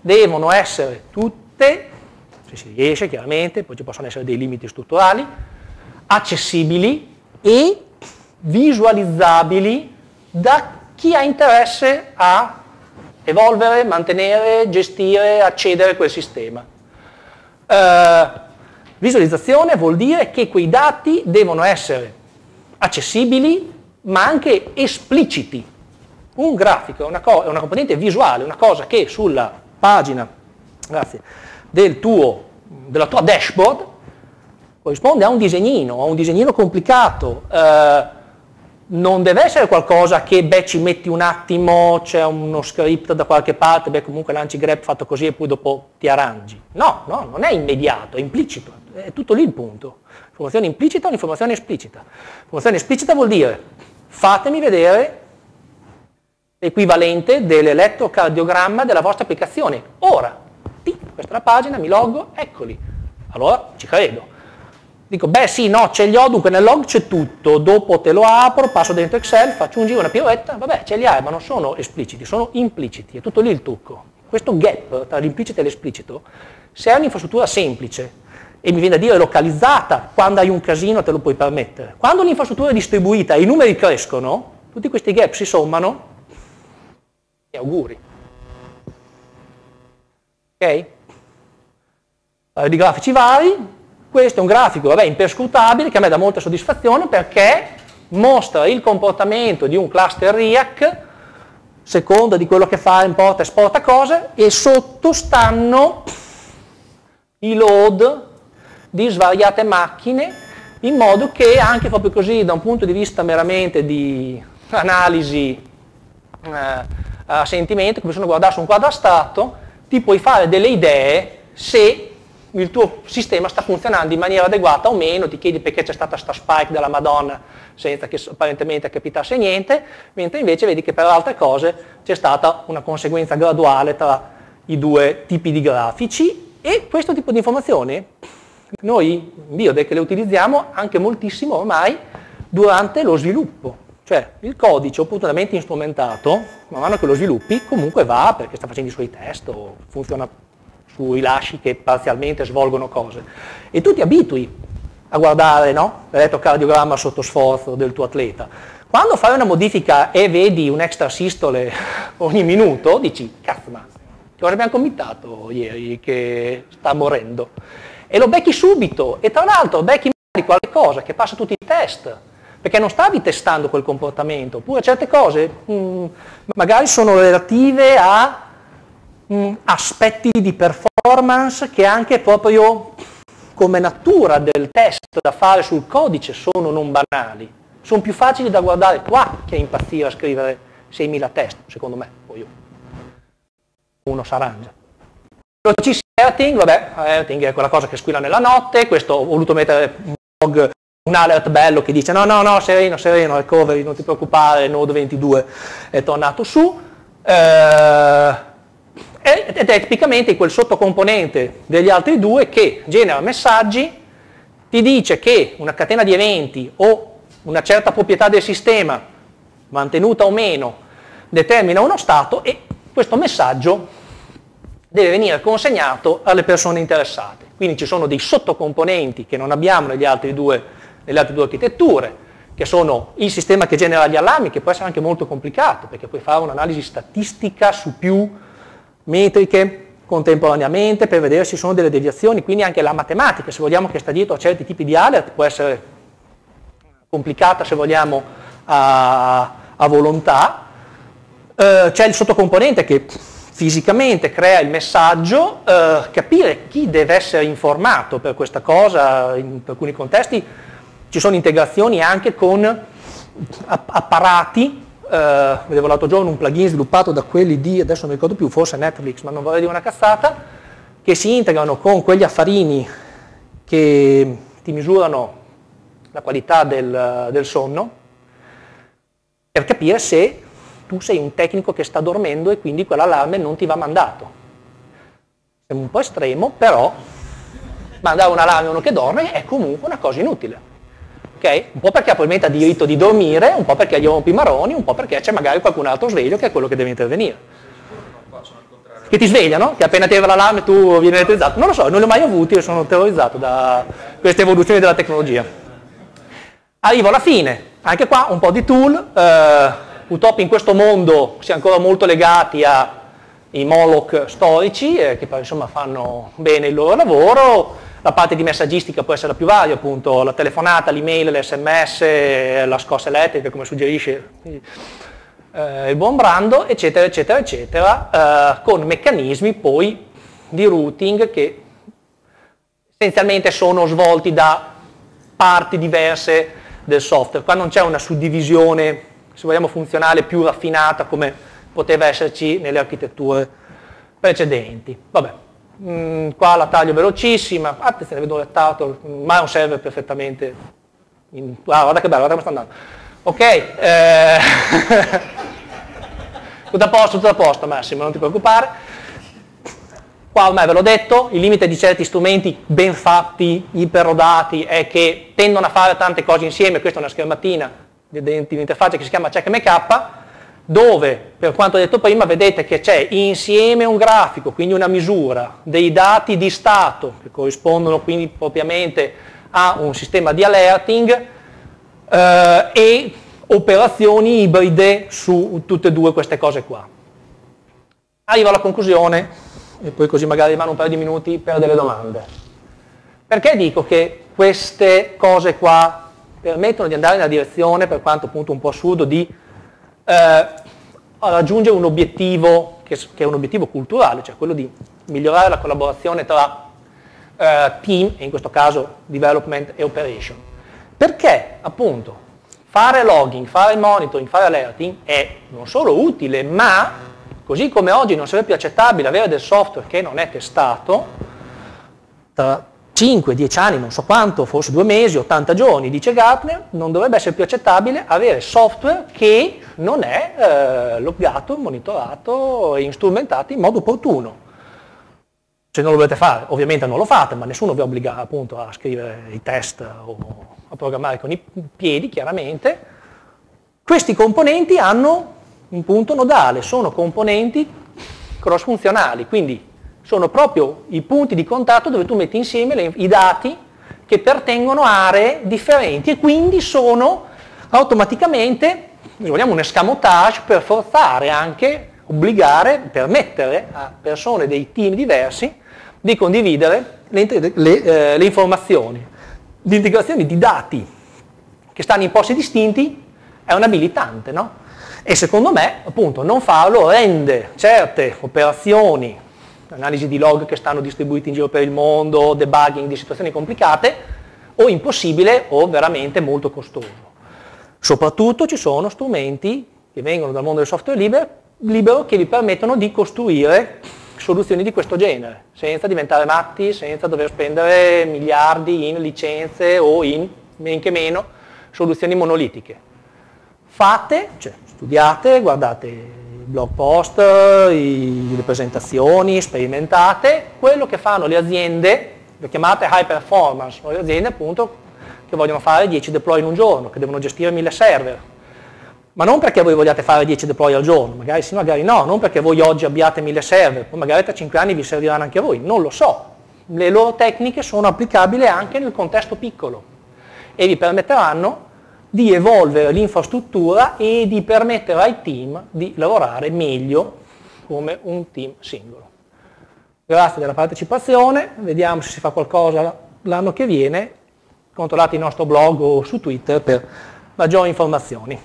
devono essere tutte, se si riesce chiaramente, poi ci possono essere dei limiti strutturali, accessibili e visualizzabili da chi ha interesse a evolvere, mantenere, gestire, accedere a quel sistema. Uh, Visualizzazione vuol dire che quei dati devono essere accessibili ma anche espliciti. Un grafico è una, co- è una componente visuale, una cosa che sulla pagina grazie, del tuo, della tua dashboard corrisponde a un disegnino, a un disegnino complicato. Eh, non deve essere qualcosa che beh, ci metti un attimo, c'è uno script da qualche parte, beh comunque lanci grep fatto così e poi dopo ti arrangi. No, no, non è immediato, è implicito, è tutto lì il punto. Informazione implicita o informazione esplicita? Informazione esplicita vuol dire fatemi vedere l'equivalente dell'elettrocardiogramma della vostra applicazione. Ora, questa è la pagina, mi loggo, eccoli. Allora ci credo Dico, beh sì, no, ce li ho, dunque nel log c'è tutto, dopo te lo apro, passo dentro Excel, faccio un giro, una pirouetta, vabbè, ce li hai, ma non sono espliciti, sono impliciti, è tutto lì il trucco. Questo gap tra l'implicito e l'esplicito, se hai un'infrastruttura semplice, e mi viene a dire localizzata, quando hai un casino te lo puoi permettere. Quando l'infrastruttura è distribuita e i numeri crescono, tutti questi gap si sommano, e auguri. Ok? Di grafici vari, questo è un grafico vabbè, imperscrutabile che a me dà molta soddisfazione perché mostra il comportamento di un cluster RIAC seconda di quello che fa, importa, esporta cose e sotto stanno i load di svariate macchine in modo che anche proprio così da un punto di vista meramente di analisi eh, a sentimento, come se uno guardasse un quadro astratto, ti puoi fare delle idee se il tuo sistema sta funzionando in maniera adeguata o meno, ti chiedi perché c'è stata sta spike della Madonna senza che apparentemente capitasse niente, mentre invece vedi che per altre cose c'è stata una conseguenza graduale tra i due tipi di grafici e questo tipo di informazioni noi in Biodec le utilizziamo anche moltissimo ormai durante lo sviluppo. Cioè il codice opportunamente instrumentato, man mano che lo sviluppi, comunque va perché sta facendo i suoi test o funziona sui lasci che parzialmente svolgono cose. E tu ti abitui a guardare no? l'elettrocardiogramma sotto sforzo del tuo atleta. Quando fai una modifica e vedi un extra sistole <laughs> ogni minuto, dici, cazzo ma, ti abbiamo committato ieri che sta morendo. E lo becchi subito, e tra l'altro becchi magari qualche cosa che passa tutti i test, perché non stavi testando quel comportamento, oppure certe cose mh, mm, magari sono relative a mh, mm, aspetti di performance che anche proprio come natura del test da fare sul codice sono non banali, sono più facili da guardare qua che impazzire a scrivere 6.000 test, secondo me, poi io. uno s'arrangia. Velocissimo alerting, vabbè, alerting è quella cosa che squilla nella notte, questo ho voluto mettere un log un alert bello che dice no, no, no, sereno, sereno, recovery, non ti preoccupare, Node 22 è tornato su. Eh, ed è tipicamente quel sottocomponente degli altri due che genera messaggi, ti dice che una catena di eventi o una certa proprietà del sistema, mantenuta o meno, determina uno stato e questo messaggio deve venire consegnato alle persone interessate. Quindi ci sono dei sottocomponenti che non abbiamo due, nelle altre due architetture, che sono il sistema che genera gli allarmi, che può essere anche molto complicato, perché puoi fare un'analisi statistica su più metriche contemporaneamente per vedere se ci sono delle deviazioni, quindi anche la matematica, se vogliamo che sta dietro a certi tipi di alert, può essere complicata se vogliamo a, a volontà. Eh, c'è il sottocomponente che fisicamente crea il messaggio, eh, capire chi deve essere informato per questa cosa, in alcuni contesti ci sono integrazioni anche con apparati eh, vedevo l'altro giorno un plugin sviluppato da quelli di, adesso non mi ricordo più, forse Netflix, ma non vorrei dire una cazzata, che si integrano con quegli affarini che ti misurano la qualità del, del sonno, per capire se tu sei un tecnico che sta dormendo e quindi quell'allarme non ti va mandato. È un po' estremo, però mandare un allarme a uno che dorme è comunque una cosa inutile okay? Un po' perché probabilmente ha diritto di dormire, un po' perché gli rompi i maroni, un po' perché c'è magari qualcun altro sveglio che è quello che deve intervenire. Che ti svegliano, che appena ti arriva l'allarme tu vieni elettrizzato. Non lo so, non li ho mai avuti e sono terrorizzato da queste evoluzioni della tecnologia. Arrivo alla fine, anche qua un po' di tool, eh, purtroppo in questo mondo si è ancora molto legati ai Moloch storici, eh, che insomma fanno bene il loro lavoro, la parte di messaggistica può essere la più varia, appunto la telefonata, l'email, l'sms, la scossa elettrica, come suggerisce eh, il buon Brando, eccetera, eccetera, eccetera, eh, con meccanismi poi di routing che essenzialmente sono svolti da parti diverse del software. Qua non c'è una suddivisione, se vogliamo, funzionale più raffinata come poteva esserci nelle architetture precedenti. Vabbè. Mm, qua la taglio velocissima, attenzione, vedo rettato, ma non serve perfettamente. In, ah, guarda che bello, guarda come sta andando. Ok, eh, <laughs> tutto a posto, tutto a posto Massimo, non ti preoccupare. Qua ormai ve l'ho detto, il limite di certi strumenti ben fatti, iperrodati, è che tendono a fare tante cose insieme, questa è una schermatina di un'interfaccia che si chiama CheckMK, dove, per quanto detto prima, vedete che c'è insieme un grafico, quindi una misura, dei dati di stato, che corrispondono quindi propriamente a un sistema di alerting, eh, e operazioni ibride su tutte e due queste cose qua. Arrivo alla conclusione, e poi così magari rimango un paio di minuti per delle domande. Perché dico che queste cose qua permettono di andare nella direzione, per quanto appunto un po' assurdo, di eh, raggiungere un obiettivo che, che, è un obiettivo culturale, cioè quello di migliorare la collaborazione tra eh, team, e in questo caso development e operation. Perché appunto fare logging, fare monitoring, fare alerting è non solo utile, ma Così come oggi non sarebbe più accettabile avere del software che non è testato, tra 5, 10 anni, non so quanto, forse due mesi, 80 giorni, dice Gartner, non dovrebbe essere più accettabile avere software che non è eh, loggato, monitorato e strumentato in modo opportuno. Se non lo volete fare, ovviamente non lo fate, ma nessuno vi obbliga appunto a scrivere i test o a programmare con i piedi, chiaramente. Questi componenti hanno un punto nodale, sono componenti cross funzionali, quindi sono proprio i punti di contatto dove tu metti insieme le, i dati che pertengono a aree differenti e quindi sono automaticamente, vogliamo, un escamotage per forzare anche, obbligare, permettere a persone dei team diversi di condividere le, le, eh, le informazioni. L'integrazione di dati che stanno in posti distinti è un abilitante, no? E secondo me, appunto, non farlo rende certe operazioni analisi di log che stanno distribuiti in giro per il mondo, debugging di situazioni complicate, o impossibile o veramente molto costoso. Soprattutto ci sono strumenti che vengono dal mondo del software libero, libero che vi permettono di costruire soluzioni di questo genere, senza diventare matti, senza dover spendere miliardi in licenze o in, men che meno, soluzioni monolitiche. Fate, cioè studiate, guardate blog post, i, le presentazioni, sperimentate, quello che fanno le aziende, le chiamate high performance, le aziende appunto che vogliono fare 10 deploy in un giorno, che devono gestire 1000 server. Ma non perché voi vogliate fare 10 deploy al giorno, magari sì, magari no, non perché voi oggi abbiate 1000 server, poi magari tra 5 anni vi serviranno anche a voi, non lo so. Le loro tecniche sono applicabili anche nel contesto piccolo e vi permetteranno di evolvere l'infrastruttura e di permettere ai team di lavorare meglio come un team singolo. Grazie della partecipazione, vediamo se si fa qualcosa l'anno che viene, controllate il nostro blog o su Twitter per maggiori informazioni.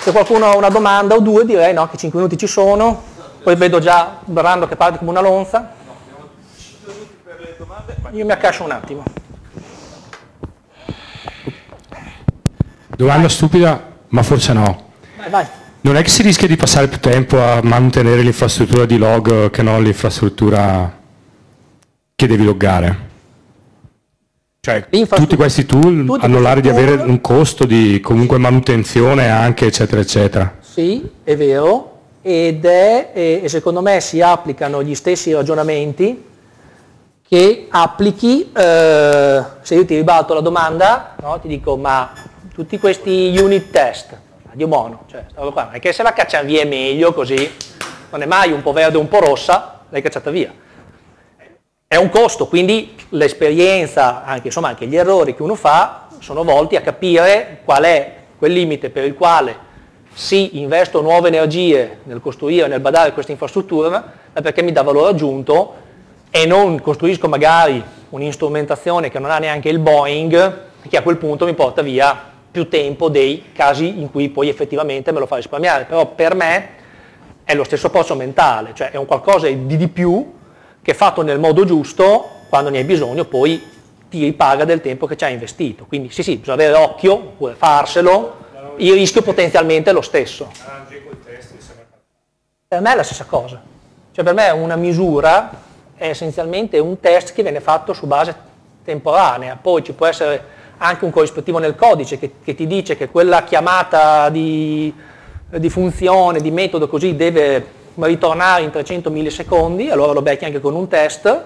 Se qualcuno ha una domanda o due direi no, che 5 minuti ci sono, poi vedo già Brando che parte come una lonza. Io mi accascio un attimo. Domanda stupida, ma forse no. Vai, vai. Non è che si rischia di passare più tempo a mantenere l'infrastruttura di log che non l'infrastruttura che devi loggare? Cioè, tutti questi tool tutti hanno l'aria di avere un costo di comunque manutenzione anche, eccetera, eccetera. Sì, è vero, ed è, e secondo me si applicano gli stessi ragionamenti che applichi, eh, se io ti ribalto la domanda, no, ti dico ma tutti questi unit test, Dio buono, cioè, qua, è che se la cacciano via è meglio così, non è mai un po' verde un po' rossa, l'hai cacciata via. È un costo, quindi l'esperienza, anche, insomma, anche gli errori che uno fa sono volti a capire qual è quel limite per il quale sì, investo nuove energie nel costruire, nel badare questa infrastruttura, ma perché mi dà valore aggiunto e non costruisco magari un'instrumentazione che non ha neanche il Boeing, che a quel punto mi porta via più tempo dei casi in cui poi effettivamente me lo fa risparmiare. Però per me è lo stesso approccio mentale, cioè è un qualcosa di di più che fatto nel modo giusto, quando ne hai bisogno, poi ti ripaga del tempo che ci hai investito. Quindi sì, sì, bisogna avere occhio, oppure farselo, il rischio potenzialmente è lo stesso. Per me è la stessa cosa. Cioè per me è una misura è essenzialmente un test che viene fatto su base temporanea, poi ci può essere anche un corrispettivo nel codice che, che ti dice che quella chiamata di, di, funzione, di metodo così deve ritornare in 300 millisecondi, allora lo becchi anche con un test,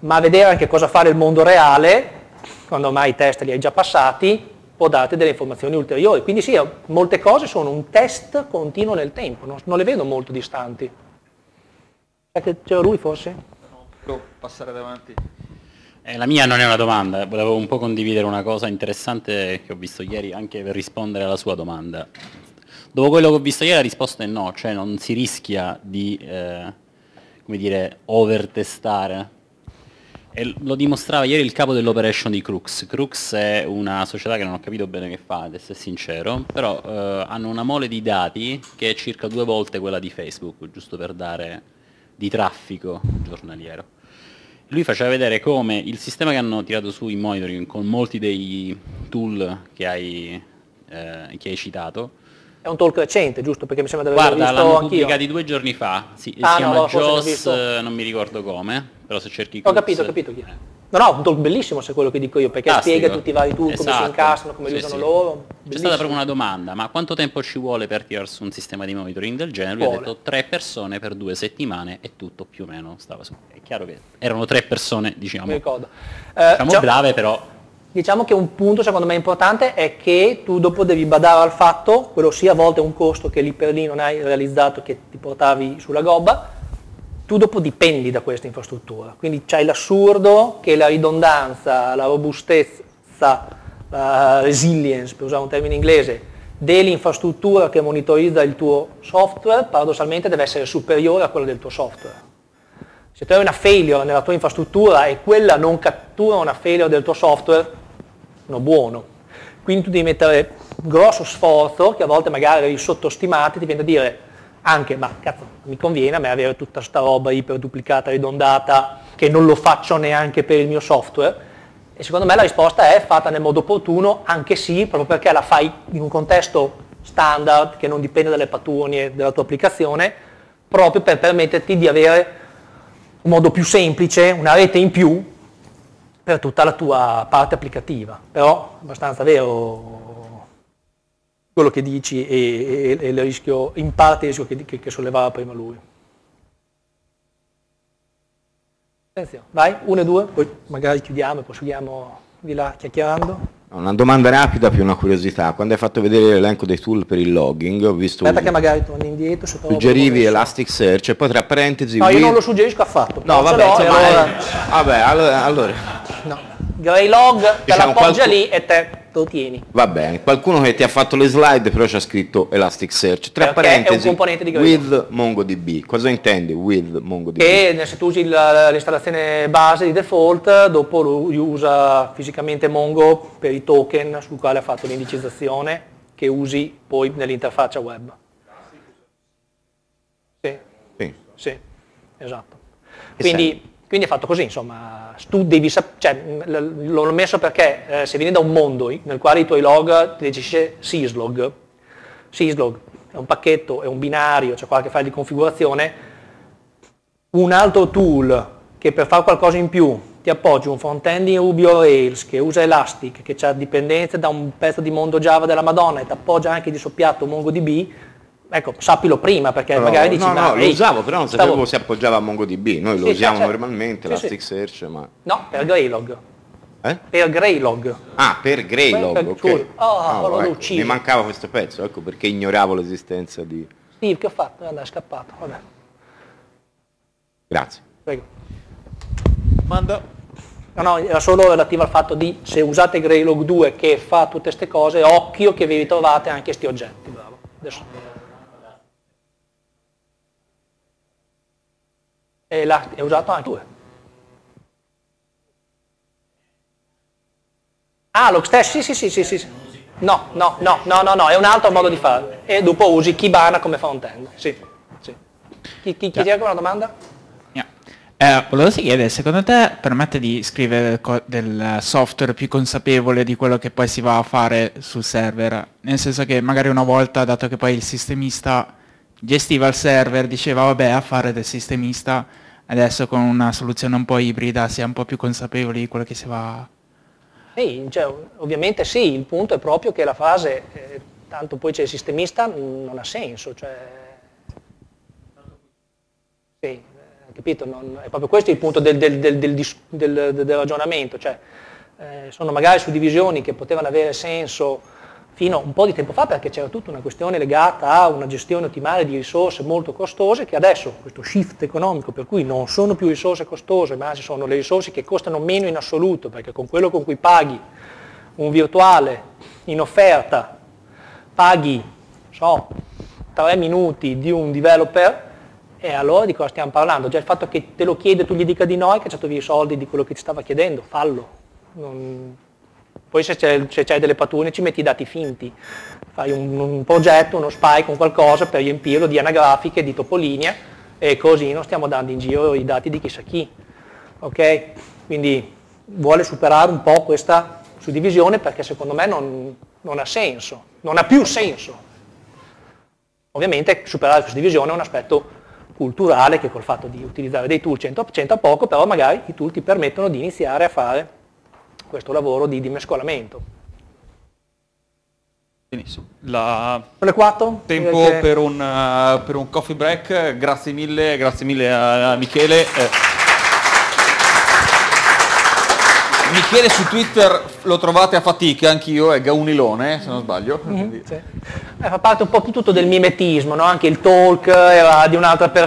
ma vedere anche cosa fare il mondo reale, quando ormai i test li hai già passati, può darti delle informazioni ulteriori. Quindi sì, molte cose sono un test continuo nel tempo, non, non le vedo molto distanti. C'era lui forse? Passare davanti. Eh, la mia non è una domanda, volevo un po' condividere una cosa interessante che ho visto ieri anche per rispondere alla sua domanda. Dopo quello che ho visto ieri la risposta è no, cioè non si rischia di eh, come dire, overtestare. E lo dimostrava ieri il capo dell'operation di Crux. Crux è una società che non ho capito bene che fa, ad essere sincero, però eh, hanno una mole di dati che è circa due volte quella di Facebook, giusto per dare di traffico giornaliero. Lui faceva vedere come il sistema che hanno tirato su in monitoring con molti dei tool che hai, eh, che hai citato, è un talk recente, giusto? Perché mi sembra di aver visto l'hanno pubblicati due giorni fa, sì, ah, si chiama no, JOS, non mi ricordo come, però se cerchi Ho capito, ho capito chi è. No, no, bellissimo se quello che dico io, perché Fantastico. spiega tutti i vari tool, esatto. come si esatto. incastrano, come sì, li usano sì. loro. Bellissimo. C'è stata proprio una domanda, ma quanto tempo ci vuole per tirare su un sistema di monitoring del genere? Lui ha detto tre persone per due settimane e tutto più o meno stava su. È chiaro che erano tre persone, diciamo, mi ricordo. Eh, diciamo già... brave, però Diciamo che un punto secondo me importante è che tu dopo devi badare al fatto, quello sia a volte un costo che lì per lì non hai realizzato che ti portavi sulla gobba, tu dopo dipendi da questa infrastruttura. Quindi c'hai l'assurdo che la ridondanza, la robustezza, la resilience, per usare un termine inglese, dell'infrastruttura che monitorizza il tuo software, paradossalmente deve essere superiore a quella del tuo software. Se hai una failure nella tua infrastruttura e quella non cattura una failure del tuo software, no buono. Quindi tu devi mettere grosso sforzo, che a volte magari eri sottostimati, ti viene a dire anche, ma cazzo, mi conviene a me avere tutta sta roba iper duplicata, ridondata, che non lo faccio neanche per il mio software. E secondo me la risposta è fatta nel modo opportuno, anche sì, proprio perché la fai in un contesto standard, che non dipende dalle pattunie della tua applicazione, proprio per permetterti di avere un modo più semplice, una rete in più per tutta la tua parte applicativa, però è abbastanza vero quello che dici e, e, e il rischio, in parte il rischio che, che, che sollevava prima lui. Attenzione, vai, uno e due, poi magari chiudiamo e proseguiamo di là chiacchierando. Una domanda rapida più una curiosità. Quando hai fatto vedere l'elenco dei tool per il logging, ho visto... Aspetta che magari torni indietro. Se suggerivi Elasticsearch e poi tra parentesi... No, io non lo suggerisco affatto. No, vabbè, insomma, allora... vabbè, allora... allora. No. Greylog te diciamo, l'appoggia qualcuno... lì e te lo tieni. Va bene, qualcuno che ti ha fatto le slide però c'è scritto Elasticsearch. Tra Perché parentesi, è un componente di Greylog. with MongoDB. Cosa intendi with MongoDB? Che se tu usi l'installazione base di default, dopo lo usa fisicamente Mongo per i token sul quale ha fatto l'indicizzazione che usi poi nell'interfaccia web. Sì. Sì. sì. esatto. Quindi quindi è fatto così, insomma, tu devi sapere, cioè, l'ho messo perché eh, se vieni da un mondo nel quale i tuoi log ti dice syslog, syslog è un pacchetto, è un binario, c'è qualche file di configurazione, un altro tool che per fare qualcosa in più ti appoggi un front-end in Ruby o Rails che usa Elastic, che ha dipendenze da un pezzo di mondo Java della Madonna e ti appoggia anche di soppiatto MongoDB, Ecco, sappilo prima perché no, magari dici... No, no, lo usavo, però non sapevo stavo... si appoggiava a MongoDB, noi lo sì, usiamo certo. normalmente, sì, Elasticsearch, sì. ma... No, per Greylog. Eh? Per Greylog. Ah, per Greylog, per, ok. Oh, oh, ecco, mi mancava questo pezzo, ecco perché ignoravo l'esistenza di... Steve, che ho fatto? È scappato, vabbè. Grazie. Prego. Manda. No, no, era solo relativo al fatto di se usate Greylog 2 che fa tutte queste cose, occhio che vi ritrovate anche questi oggetti, bravo. Adesso... e l'ha è usato anche due. Ah, lo stesso, sì, sì, sì, sì, sì. No, no, no, no, no, no, è un altro modo di fare. E dopo usi Kibana come front-end. Sì, sì. Chi, chi, chi una domanda? Eh, volevo chiedere, secondo te permette di scrivere del software più consapevole di quello che poi si va a fare sul server? Nel senso che magari una volta, dato che poi il sistemista gestiva il server, diceva vabbè a fare del sistemista, adesso con una soluzione un po' ibrida si è un po' più consapevoli di quello che si va... Sì, cioè, ovviamente sì, il punto è proprio che la frase eh, tanto poi c'è il sistemista non ha senso, cioè... Sì, eh, capito? Non, è proprio questo il punto del, del, del, del ragionamento, cioè, eh, sono magari suddivisioni che potevano avere senso fino a un po' di tempo fa perché c'era tutta una questione legata a una gestione ottimale di risorse molto costose che adesso questo shift economico per cui non sono più risorse costose ma anzi sono le risorse che costano meno in assoluto perché con quello con cui paghi un virtuale in offerta paghi so, tre minuti di un developer e allora di cosa stiamo parlando? Già il fatto che te lo chiede tu gli dica di no e che ci i soldi di quello che ti stava chiedendo, fallo. Non, poi se c'è delle patune ci metti i dati finti, fai un, un progetto, uno spike, un qualcosa per riempirlo di anagrafiche, di topolinea e così non stiamo dando in giro i dati di chissà chi. ok? Quindi vuole superare un po' questa suddivisione perché secondo me non, non ha senso, non ha più senso. Ovviamente superare questa divisione è un aspetto culturale che col fatto di utilizzare dei tool 100% a poco, però magari i tool ti permettono di iniziare a fare questo lavoro di dimescolamento. Benissimo. La... le 4? Tempo che... per, un, uh, per, un, coffee break, grazie mille, grazie mille a, a Michele. Eh. Michele su Twitter lo trovate a fatica, anch'io, è Gaunilone, se non sbaglio. Mm-hmm, sì. eh, fa parte un po' tutto del mimetismo, no? anche il talk era di un'altra persona